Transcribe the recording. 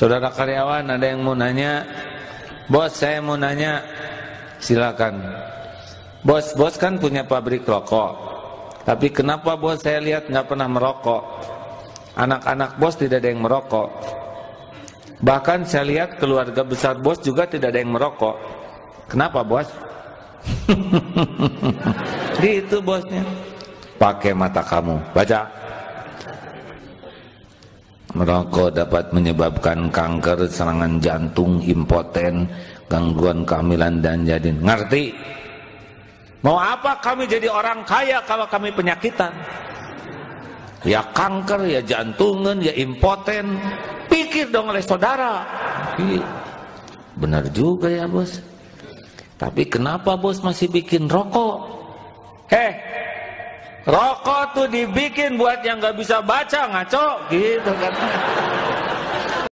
Saudara karyawan ada yang mau nanya? Bos saya mau nanya. Silakan. Bos, bos kan punya pabrik rokok. Tapi kenapa bos saya lihat nggak pernah merokok? Anak-anak bos tidak ada yang merokok. Bahkan saya lihat keluarga besar bos juga tidak ada yang merokok. Kenapa bos? gitu bosnya. Pakai mata kamu. Baca Merokok dapat menyebabkan kanker, serangan jantung, impoten, gangguan kehamilan dan jadi Ngerti? Mau apa kami jadi orang kaya kalau kami penyakitan? Ya kanker, ya jantungan, ya impoten. Pikir dong oleh saudara. Benar juga ya bos. Tapi kenapa bos masih bikin rokok? Heh, Rokok tuh dibikin buat yang nggak bisa baca ngaco gitu kan.